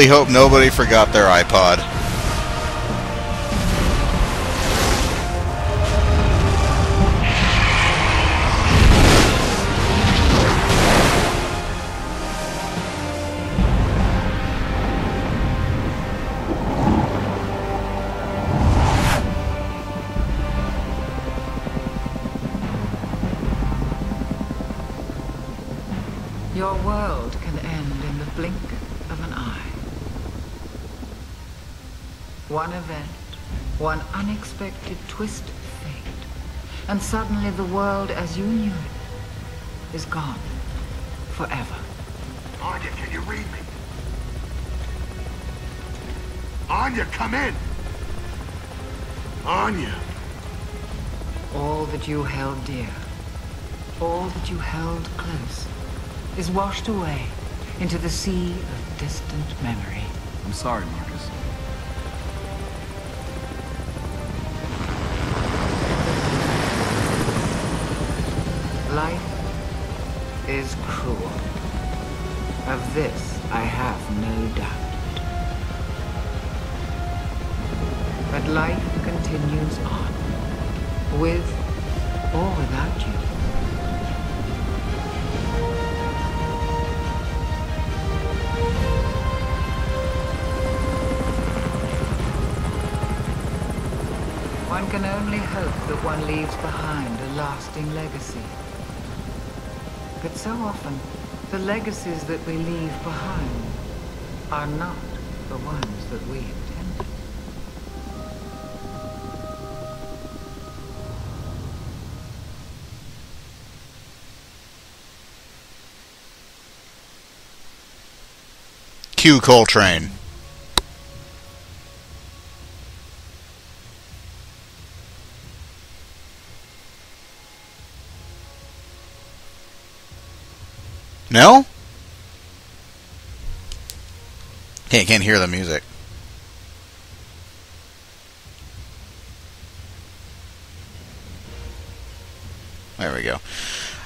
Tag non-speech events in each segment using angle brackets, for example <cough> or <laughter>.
Really hope nobody forgot their iPod. Your world can end in the blink of an eye. One event, one unexpected twist of fate, and suddenly the world as you knew it is gone forever. Anya, can you read me? Anya, come in! Anya! All that you held dear, all that you held close, is washed away into the sea of distant memory. I'm sorry, Marcus. Life is cruel. Of this I have no doubt. But life continues on, with or without you. One can only hope that one leaves behind a lasting legacy. But so often, the legacies that we leave behind are not the ones that we intended. Q Cole Train. No? Can't can't hear the music. There we go.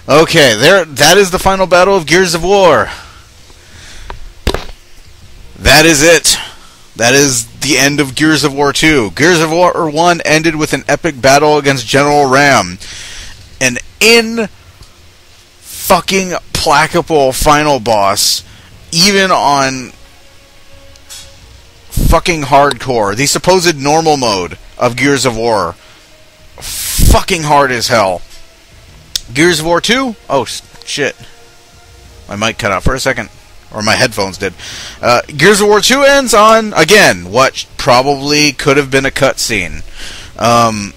Okay, there that is the final battle of Gears of War. That is it. That is the end of Gears of War 2. Gears of War 1 ended with an epic battle against General Ram. An in fucking placable final boss, even on fucking hardcore. The supposed normal mode of Gears of War. Fucking hard as hell. Gears of War 2? Oh, shit. My mic cut out for a second. Or my headphones did. Uh, Gears of War 2 ends on, again, what probably could have been a cutscene. Um,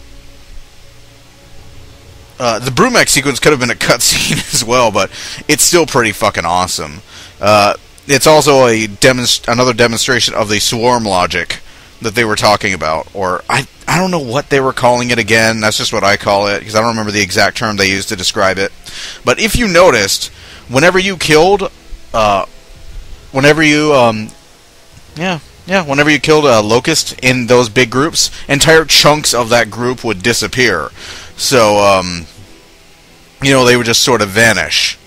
uh, the Brumak sequence could have been a cutscene <laughs> as well, but it's still pretty fucking awesome. Uh, it's also a demonst- another demonstration of the swarm logic that they were talking about, or I I don't know what they were calling it again. That's just what I call it because I don't remember the exact term they used to describe it. But if you noticed, whenever you killed, uh, whenever you um, yeah. Yeah, whenever you killed a locust in those big groups, entire chunks of that group would disappear. So, um, you know, they would just sort of vanish.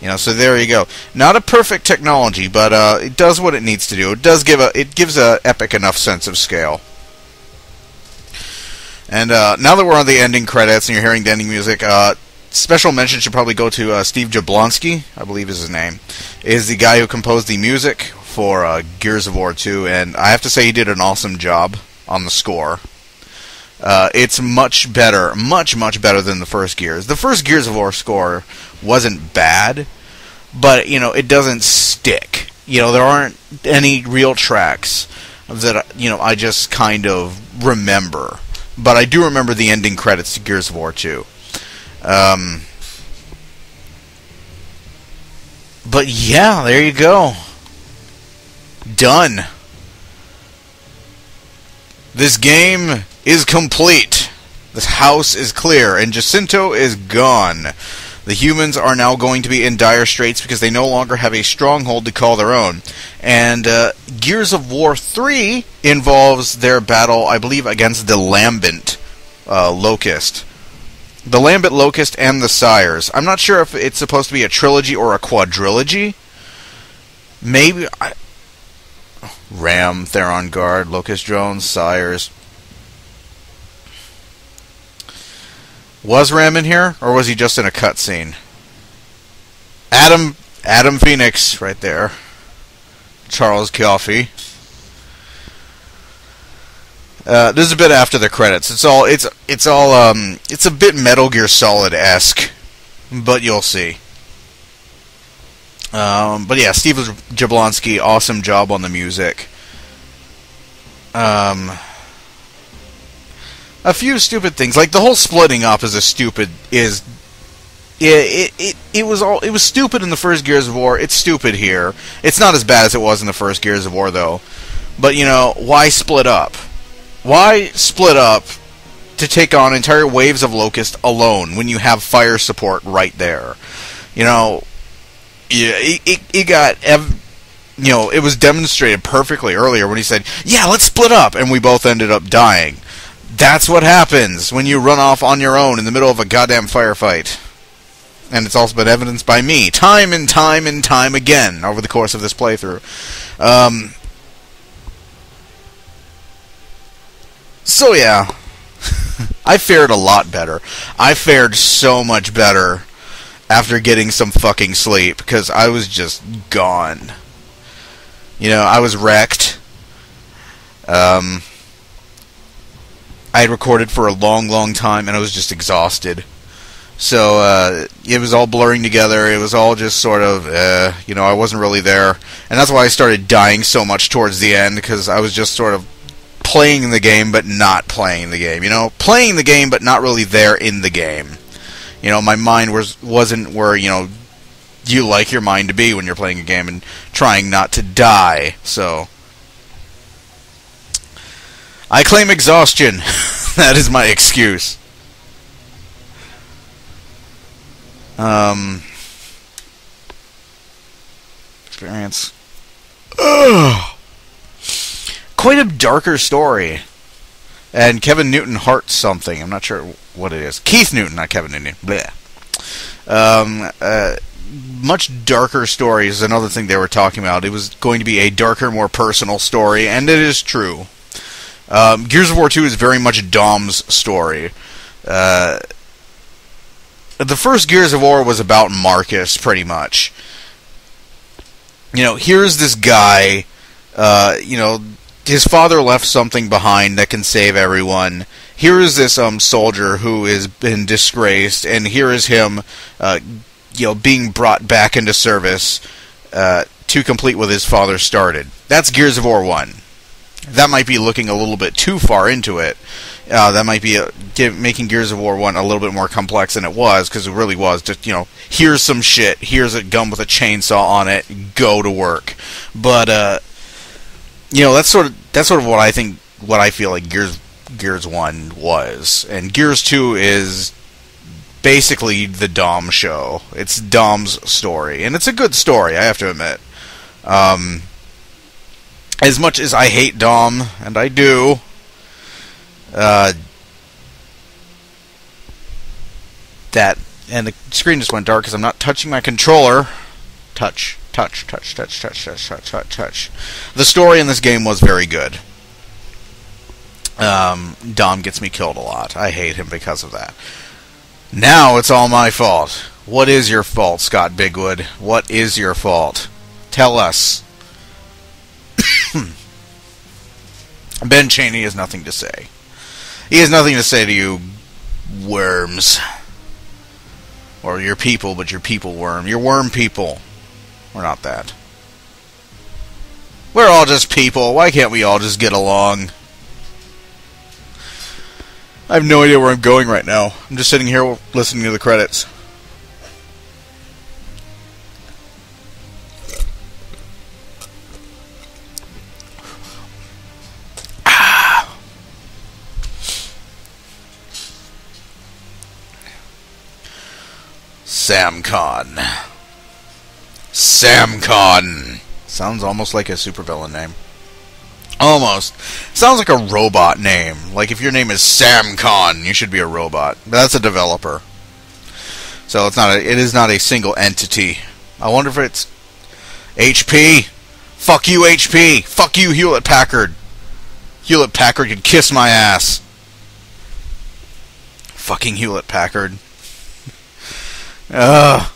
You know, so there you go. Not a perfect technology, but uh, it does what it needs to do. It does give a it gives a epic enough sense of scale. And uh, now that we're on the ending credits and you're hearing the ending music, uh, special mention should probably go to uh, Steve Jablonsky, I believe is his name, is the guy who composed the music for uh, Gears of War 2, and I have to say he did an awesome job on the score. Uh, it's much better, much much better than the first Gears. The first Gears of War score wasn't bad, but you know it doesn't stick. You know there aren't any real tracks that you know I just kind of remember. But I do remember the ending credits to Gears of War 2. Um, but yeah, there you go. Done. This game is complete. This house is clear, and Jacinto is gone. The humans are now going to be in dire straits because they no longer have a stronghold to call their own. And uh, Gears of War 3 involves their battle, I believe, against the Lambent uh, Locust. The Lambent Locust and the Sires. I'm not sure if it's supposed to be a trilogy or a quadrilogy. Maybe. I, Ram, Theron Guard, Locust Drones, Sires. Was Ram in here, or was he just in a cutscene? Adam, Adam Fenix, right there. Charles Coffey. Uh, this is a bit after the credits. It's all it's it's all um it's a bit Metal Gear Solid esque, but you'll see. Um, but yeah, Steve Jablonsky, awesome job on the music. Um, a few stupid things, like the whole splitting up is a stupid is. It, it, it, it was all it was stupid in the first Gears of War. It's stupid here. It's not as bad as it was in the first Gears of War though. But you know, why split up? Why split up to take on entire waves of locust alone when you have fire support right there? You know, yeah, it, it, it got ev- you know it was demonstrated perfectly earlier when he said, "Yeah, let's split up," and we both ended up dying. That's what happens when you run off on your own in the middle of a goddamn firefight. And it's also been evidenced by me, time and time and time again, over the course of this playthrough. Um, so yeah, <laughs> I fared a lot better. I fared so much better after getting some fucking sleep because I was just gone. You know, I was wrecked. Um, I had recorded for a long, long time and I was just exhausted. So uh, it was all blurring together. It was all just sort of, uh, you know, I wasn't really there, and that's why I started dying so much towards the end because I was just sort of playing the game but not playing the game. You know, playing the game but not really there in the game you know, my mind was wasn't where you know you like your mind to be when you're playing a game and trying not to die. So I claim exhaustion. <laughs> that is my excuse. Um, experience. Ugh. Quite a darker story. And Kevin Newton hearts something. I'm not sure what it is. Keith Newton, not Kevin Newton. Bleh. Um, uh, much darker story is another thing they were talking about. It was going to be a darker, more personal story, and it is true. Um, Gears of War 2 is very much Dom's story. Uh, the first Gears of War was about Marcus, pretty much. You know, here's this guy, uh, you know, his father left something behind that can save everyone. Here is this um soldier who has been disgraced, and here is him, uh, you know, being brought back into service uh, to complete what his father started. That's Gears of War one. That might be looking a little bit too far into it. Uh, that might be a, give, making Gears of War one a little bit more complex than it was because it really was just you know here's some shit, here's a gun with a chainsaw on it, go to work. But uh, you know that's sort of that's sort of what I think what I feel like Gears Gears One was, and Gears Two is basically the Dom show. It's Dom's story, and it's a good story. I have to admit. Um, as much as I hate Dom, and I do, uh, that and the screen just went dark because I'm not touching my controller. Touch touch, touch, touch, touch, touch, touch, touch, touch. The story in this game was very good. Um, Dom gets me killed a lot. I hate him because of that. Now it's all my fault. What is your fault, Scott Bigwood? What is your fault? Tell us. Ben Cheney has nothing to say. He has nothing to say to you, worms. Or your people, but your people worm. Your worm people. We're not that. We're all just people. Why can't we all just get along? I have no idea where I'm going right now. I'm just sitting here listening to the credits. Samcon. Samcon. Sounds almost like a supervillain name. Almost. Sounds like a robot name. Like if your name is Samcon, you should be a robot. But that's a developer. So it's not a, it is not a single entity. I wonder if it's HP. Fuck you, HP. Fuck you, Hewlett Packard. Hewlett Packard can kiss my ass. Fucking Hewlett Packard. Ugh.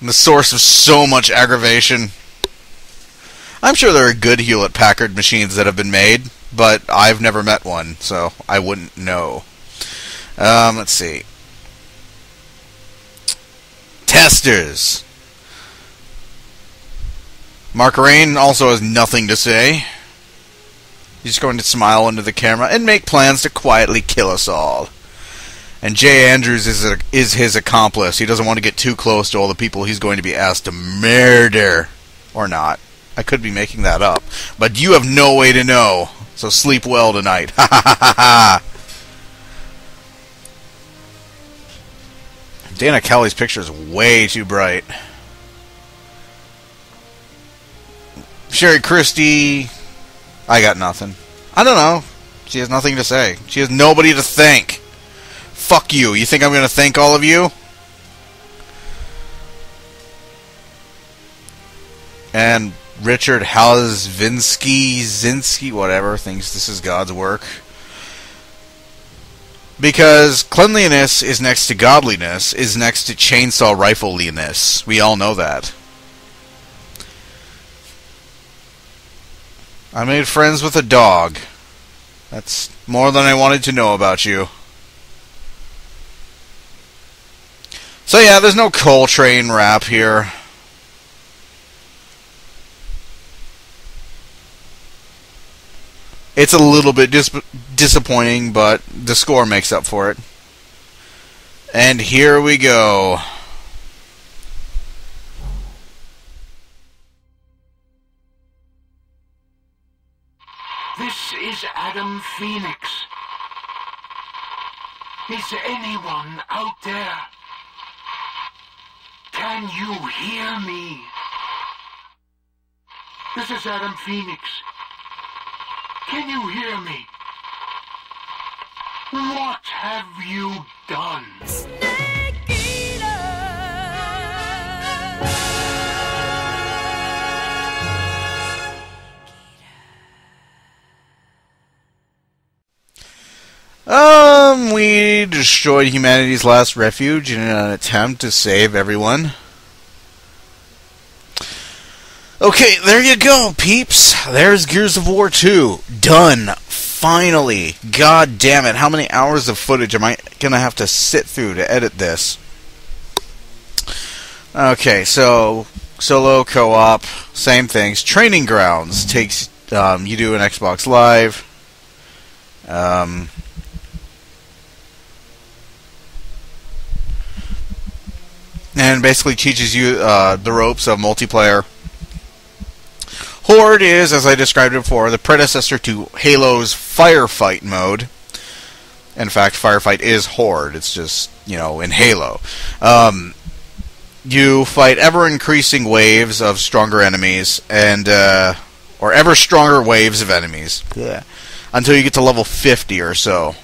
The source of so much aggravation. I'm sure there are good Hewlett Packard machines that have been made, but I've never met one, so I wouldn't know. Um, let's see. Testers. Mark Rein also has nothing to say. He's going to smile into the camera and make plans to quietly kill us all. And Jay Andrews is a, is his accomplice. He doesn't want to get too close to all the people he's going to be asked to murder, or not. I could be making that up, but you have no way to know. So sleep well tonight. <laughs> Ha ha ha ha ha. Dana Kelly's picture is way too bright. Sherry Christie, I got nothing. I don't know. She has nothing to say. She has nobody to thank. Fuck you. You think I'm going to thank all of you? And Richard Halsvinsky, Zinsky, whatever, thinks this is God's work. Because cleanliness is next to godliness, is next to chainsaw rifleliness. We all know that. I made friends with a dog. That's more than I wanted to know about you. So yeah, there's no Cole Train rap here. It's a little bit dis- disappointing, but the score makes up for it. And here we go. This is Adam Fenix. Is anyone out there? Can you hear me? This is Adam Fenix. Can you hear me? What have you done? Um, we destroyed humanity's last refuge in an attempt to save everyone. Okay, there you go, peeps. There's Gears of War 2. Done. Finally. God damn it. How many hours of footage am I going to have to sit through to edit this? Okay, so solo, co op, same things. Training Grounds takes, um, you do an Xbox Live. Um, and basically teaches you uh, the ropes of multiplayer. Horde is, as I described it before, the predecessor to Halo's Firefight mode. In fact, Firefight is Horde. It's just, you know, in Halo. Um, you fight ever increasing waves of stronger enemies, and, uh, or ever stronger waves of enemies. Yeah. Until you get to level 50 or so.